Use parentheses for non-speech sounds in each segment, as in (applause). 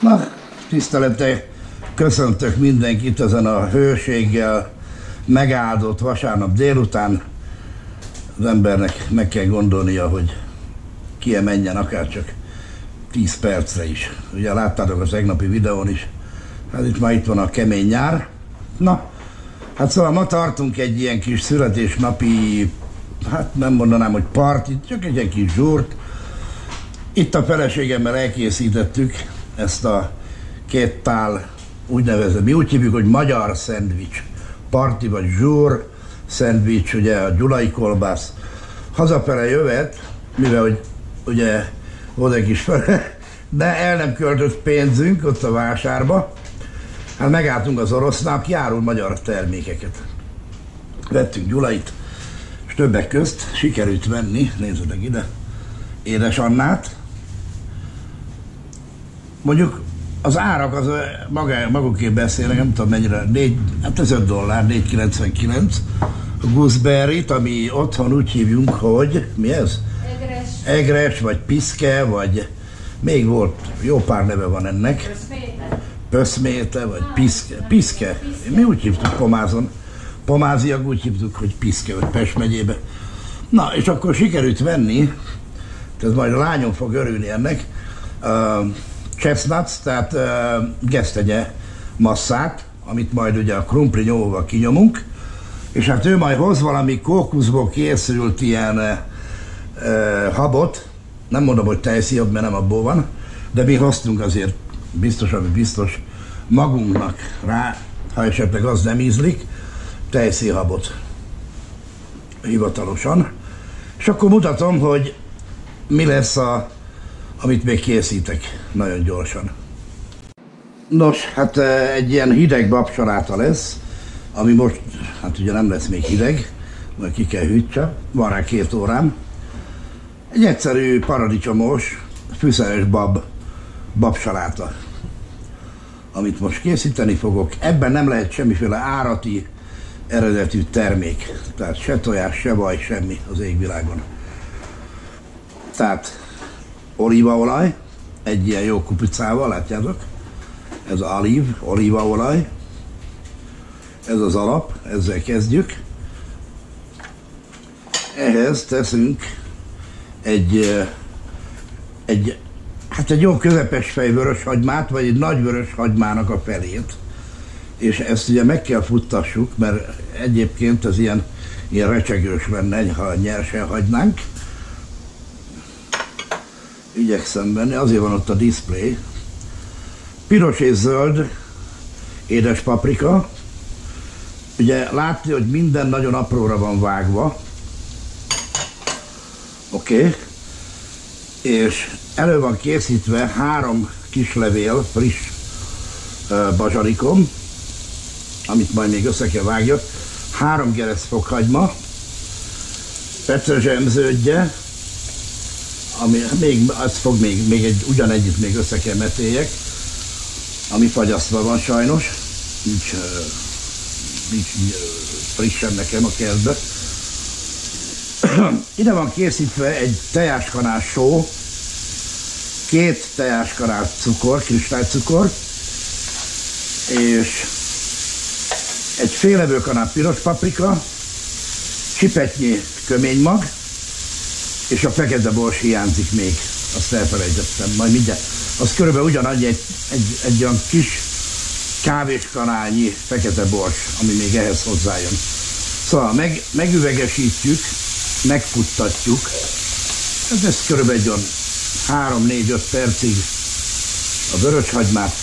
Na, tisztelettel köszöntök mindenkit ezen a hőséggel megáldott vasárnap délután. Az embernek meg kell gondolnia, hogy kiemenjen akár csak 10 percre is. Ugye láttátok az tegnapi videón is. Hát itt már itt van a kemény nyár. Na, hát szóval ma tartunk egy ilyen kis születésnapi, hát nem mondanám, hogy partit, csak egy ilyen kis zsúrt. Itt a feleségemmel elkészítettük ezt a két tál úgynevezett, mi úgy hívjuk, hogy magyar szendvics, parti vagy zsúr szendvics, ugye a gyulai kolbász. Hazafele jövet, mivel hogy ugye volt egy kis de el nem költött pénzünk ott a vásárba, hát megálltunk az orosznál, járul magyar termékeket. Vettünk Gyulait, és többek közt sikerült venni, nézzetek ide, édes Annát, mondjuk az árak az maga, magukért beszélnek, nem tudom mennyire, 4, hát ez 5 dollár, 4,99. A gooseberry ami otthon úgy hívjunk, hogy mi ez? Egres. Egres, vagy piszke, vagy még volt, jó pár neve van ennek. Pöszméte. Pöszméte, vagy piszke. Piszke. Mi úgy hívtuk Pomázon. Pomáziak úgy hívtuk, hogy piszke, vagy Pest megyébe. Na, és akkor sikerült venni, tehát majd a lányom fog örülni ennek, uh, chestnuts, tehát uh, gesztegye masszát, amit majd ugye a krumpli nyomóval kinyomunk, és hát ő majd hoz valami kókuszból készült ilyen uh, habot, nem mondom, hogy tejszíjab, mert nem abból van, de mi hoztunk azért biztos, ami biztos magunknak rá, ha esetleg az nem ízlik, tejszíhabot hivatalosan. És akkor mutatom, hogy mi lesz a amit még készítek nagyon gyorsan. Nos, hát egy ilyen hideg babsaráta lesz, ami most, hát ugye nem lesz még hideg, majd ki kell hűtse, van rá két órám. Egy egyszerű paradicsomos, fűszeres bab, babsaláta, amit most készíteni fogok. Ebben nem lehet semmiféle árati eredetű termék, tehát se tojás, se vaj, semmi az égvilágon. Tehát olívaolaj, egy ilyen jó kupicával, látjátok? Ez alív, olívaolaj. Ez az alap, ezzel kezdjük. Ehhez teszünk egy, egy, hát egy jó közepes fej vörös hagymát, vagy egy nagy vörös hagymának a felét. És ezt ugye meg kell futtassuk, mert egyébként ez ilyen, ilyen recsegős lenne, ha nyersen hagynánk igyekszem venni, azért van ott a display. Piros és zöld édes paprika. Ugye látni, hogy minden nagyon apróra van vágva. Oké. Okay. És elő van készítve három kis levél, friss uh, bazsarikom, amit majd még össze kell vágjak, három gereszfokhagyma, petrezsemződje, ami még, az fog még, még egy, ugyanegyit még össze kell metéljek, ami fagyasztva van sajnos, nincs, nincs frissen nekem a kertbe. (clears throat) Ide van készítve egy teáskanás só, két teáskanás cukor, kristálycukor, és egy fél evőkanál piros paprika, csipetnyi köménymag, és a fekete bors hiányzik még, azt elfelejtettem, majd mindjárt. Az körülbelül ugyanannyi egy, egy, egy olyan kis kávéskanálnyi fekete bors, ami még ehhez hozzájön. Szóval meg, megüvegesítjük, megfuttatjuk, ez ez körülbelül egy olyan 3-4-5 percig a vöröshagymát,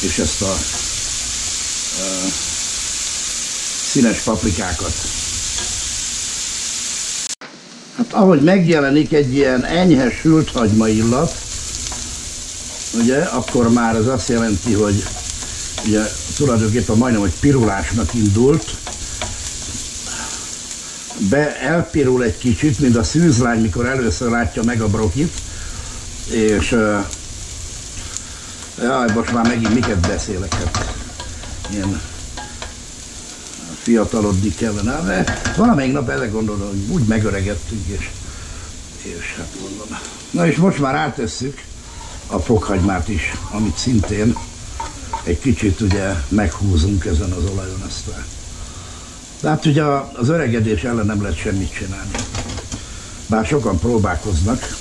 és ezt a, a színes paprikákat Hát ahogy megjelenik egy ilyen enyhe sült hagyma illat, ugye, akkor már ez azt jelenti, hogy ugye tulajdonképpen majdnem, hogy pirulásnak indult, be elpirul egy kicsit, mint a szűzlány, mikor először látja meg a brokit, és uh, jaj, most már megint miket beszélek, hát ilyen fiatalodni kellene, de valamelyik nap ezzel gondolom, hogy úgy megöregettünk, és, és hát mondom. Na és most már átesszük a fokhagymát is, amit szintén egy kicsit ugye meghúzunk ezen az olajon aztán. De hát ugye az öregedés ellen nem lehet semmit csinálni. Bár sokan próbálkoznak,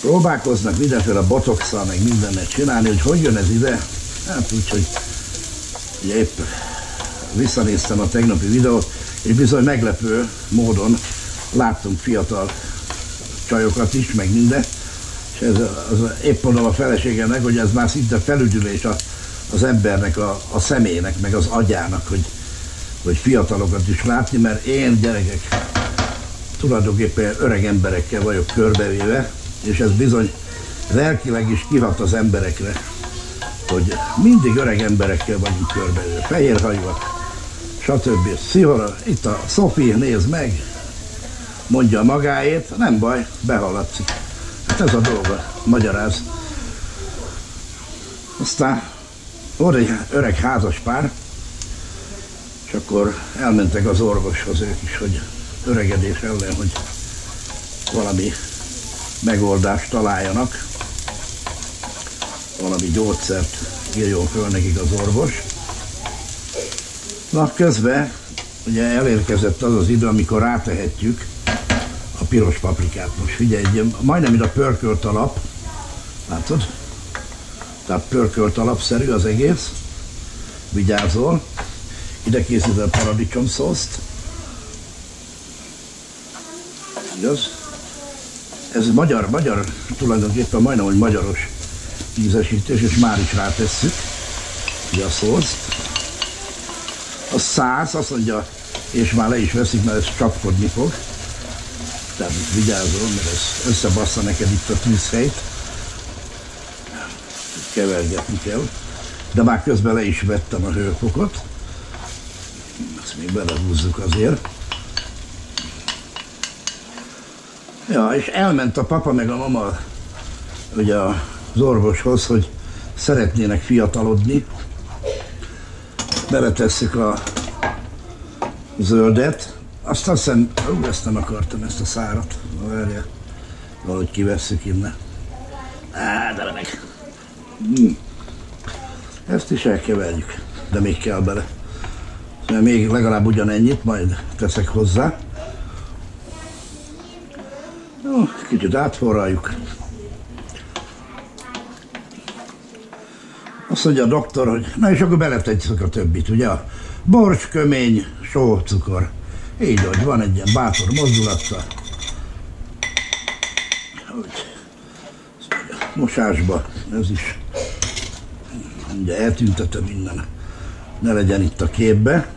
próbálkoznak mindenféle botoxal, meg mindennel csinálni, hogy hogy jön ez ide, hát úgyhogy ugye épp visszanéztem a tegnapi videót, és bizony meglepő módon láttunk fiatal csajokat is, meg minden, és ez az, épp mondom a feleségemnek, hogy ez már szinte felüdülés a, az embernek, a, a személynek, meg az agyának, hogy, hogy fiatalokat is látni, mert én gyerekek tulajdonképpen öreg emberekkel vagyok körbevéve, és ez bizony lelkileg is kihat az emberekre, hogy mindig öreg emberekkel vagyunk körbevéve, fehérhajúak, stb. Szihora, itt a Szofi, nézd meg, mondja magáét, nem baj, behaladszik. Hát ez a dolga, magyaráz. Aztán volt egy öreg házas pár, és akkor elmentek az orvoshoz ők is, hogy öregedés ellen, hogy valami megoldást találjanak, valami gyógyszert írjon föl nekik az orvos. Na, közben ugye elérkezett az az idő, amikor rátehetjük a piros paprikát. Most figyelj, majdnem mint a pörkölt alap, látod? Tehát pörkölt alapszerű az egész, vigyázol. Ide készítem paradicsom szószt. Igaz? Ez magyar, magyar, tulajdonképpen majdnem, hogy magyaros ízesítés, és már is rátesszük ugye a szószt. A száz azt mondja, és már le is veszik, mert ez csapkodni fog. Tehát vigyázol, mert ez összebassza neked itt a tűzhelyt. Kevergetni kell. De már közben le is vettem a hőfokot. Ezt még belehúzzuk azért. Ja, és elment a papa meg a mama ugye az orvoshoz, hogy szeretnének fiatalodni. Beletesszük a zöldet. Azt hiszem, ú, ezt nem akartam, ezt a szárat. Várja, valahogy kivesszük innen. Á, de meg. Hmm. Ezt is elkeverjük, de még kell bele. Mert még legalább ugyanennyit, majd teszek hozzá. Jó, kicsit átforraljuk. Azt mondja a doktor, hogy na és akkor beletegyük a többit, ugye? Borcs, kömény, só, cukor. Így, hogy van egy ilyen bátor mozdulata. Hogy mosásba, ez is. Ugye eltüntetem minden. Ne legyen itt a képbe.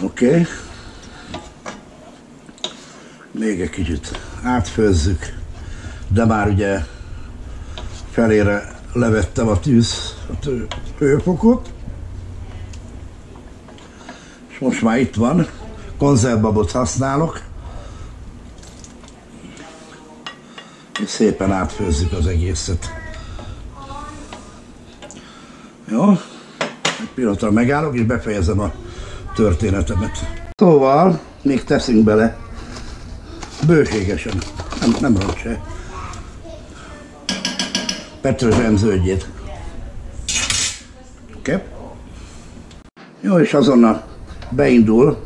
Oké. Okay. Még egy kicsit átfőzzük, de már ugye felére levettem a tűz, a hőfokot. És most már itt van, konzervbabot használok. És szépen átfőzzük az egészet. Jó? Egy pillanatra megállok, és befejezem a történetemet. Szóval még teszünk bele bőségesen, nem, nem rossz se. Petrezselyem zöldjét. Oké? Okay. Jó, és azonnal beindul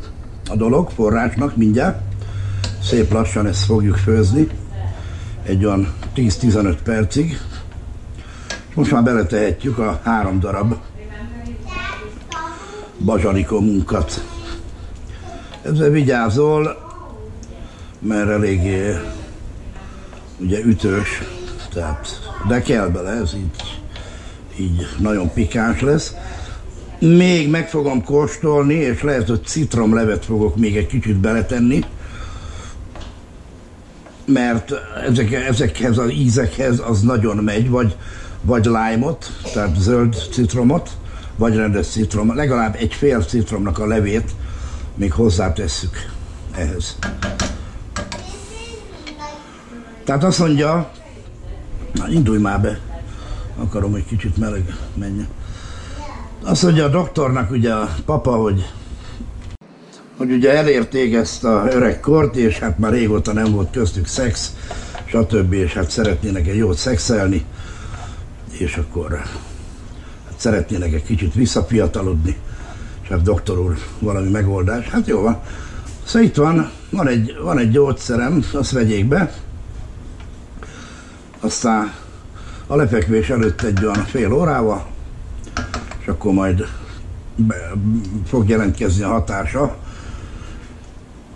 a dolog forrásnak mindjárt. Szép lassan ezt fogjuk főzni. Egy olyan 10-15 percig. Most már beletehetjük a három darab bazsalikomunkat. Ezzel vigyázol, mert eléggé ugye ütős, tehát de kell bele, ez így, így nagyon pikáns lesz. Még meg fogom kóstolni, és lehet, hogy citromlevet fogok még egy kicsit beletenni, mert ezek, ezekhez az ízekhez az nagyon megy, vagy, vagy lime-ot, tehát zöld citromot, vagy rendes citrom, legalább egy fél citromnak a levét még hozzátesszük ehhez. Tehát azt mondja, na indulj már be, akarom, hogy kicsit meleg menjen. Azt mondja a doktornak ugye a papa, hogy hogy ugye elérték ezt a öreg kort, és hát már régóta nem volt köztük szex, stb. és hát szeretnének egy jót szexelni, és akkor hát szeretnének egy kicsit visszafiatalodni, és hát doktor úr, valami megoldás. Hát jó van. Szóval itt van, van egy, van egy gyógyszerem, azt vegyék be, aztán a lefekvés előtt egy olyan fél órával, és akkor majd be, fog jelentkezni a hatása,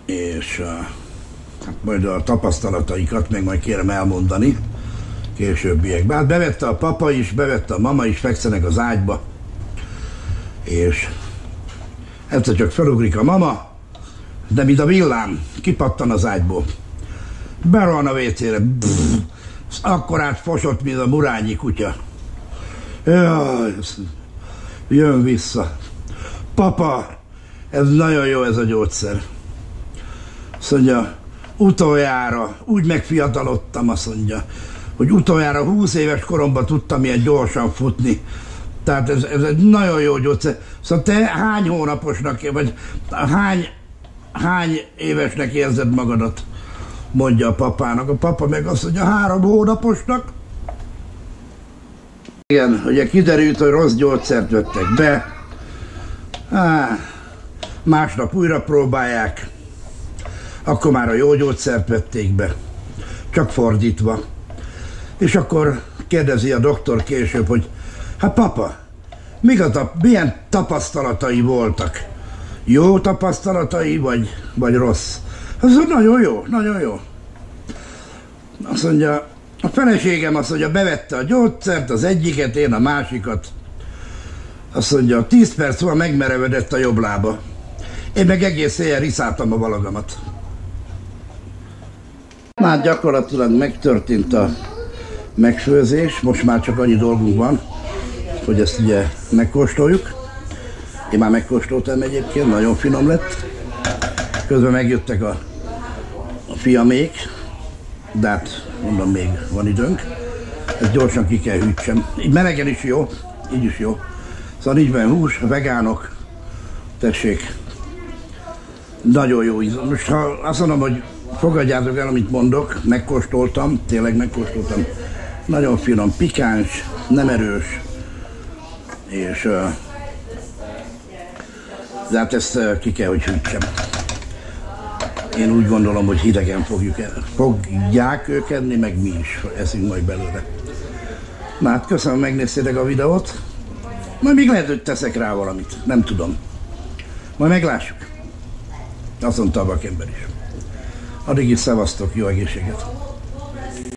és hát majd a tapasztalataikat meg majd kérem elmondani későbbiekben. Hát bevette a papa is, bevette a mama is, fekszenek az ágyba, és egyszer csak felugrik a mama, de mint a villám, kipattan az ágyból. Berohan a vécére, akkor át fosott, mint a murányi kutya. Jaj, jön vissza. Papa, ez nagyon jó ez a gyógyszer. Azt mondja, utoljára úgy megfiatalodtam, azt mondja, hogy utoljára 20 éves koromban tudtam ilyen gyorsan futni. Tehát ez, ez egy nagyon jó gyógyszer. Szóval te hány hónaposnak, vagy hány, hány évesnek érzed magadat? Mondja a papának. A papa meg azt mondja, három hónaposnak. Igen, ugye kiderült, hogy rossz gyógyszert vettek be. Há, másnap újra próbálják akkor már a jó gyógyszert vették be, csak fordítva. És akkor kérdezi a doktor később, hogy hát papa, mik a tap- milyen tapasztalatai voltak? Jó tapasztalatai, vagy, vagy rossz? Mondja, nagyon jó, nagyon jó. Azt mondja, a feleségem azt mondja, bevette a gyógyszert, az egyiket, én a másikat. Azt mondja, 10 perc múlva megmerevedett a jobb lába. Én meg egész éjjel riszáltam a valagamat. Már gyakorlatilag megtörtént a megfőzés, most már csak annyi dolgunk van, hogy ezt ugye megkóstoljuk. Én már megkóstoltam egyébként, nagyon finom lett. Közben megjöttek a fiamék, de hát mondom, még van időnk. Ezt gyorsan ki kell hűtsem. Így melegen is jó, így is jó. Szóval nincs benne hús, vegánok, tessék. Nagyon jó íz. Most ha azt mondom, hogy Fogadjátok el, amit mondok, megkóstoltam, tényleg megkóstoltam. Nagyon finom, pikáns, nem erős, és de hát ezt ki kell, hogy hűtsem. Én úgy gondolom, hogy hidegen fogjuk el. Fogják ők enni, meg mi is eszünk majd belőle. Na hát köszönöm, megnéztétek a videót. Majd még lehet, hogy teszek rá valamit. Nem tudom. Majd meglássuk. Azt mondta a vakember is. Addig is szevasztok, jó egészséget!